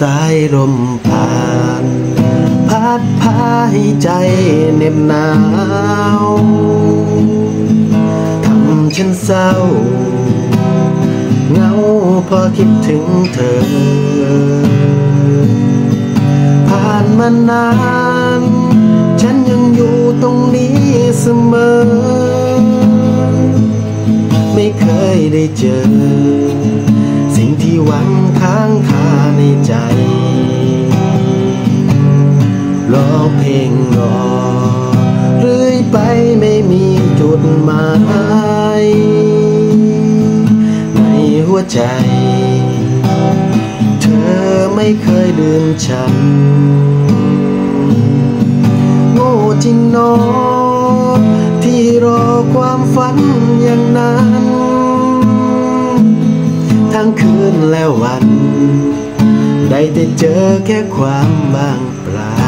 สายลมผ่าน พัดพาให้ใจเหน็บหนาวทำฉันเศร้าเหงาพอคิดถึงเธอ ผ่านมานาน ฉันยังอยู่ตรงนี้เสมอ ไม่เคยได้เจอ เพลงรอเรื่อยไปไม่มีจุดหมาย ในหัวใจ เธอไม่เคยลืมฉัน โง่จริงนอที่รอความฝันอย่างนั้น ทั้งคืนและวัน ได้แต่เจอแค่ความว่างเปล่า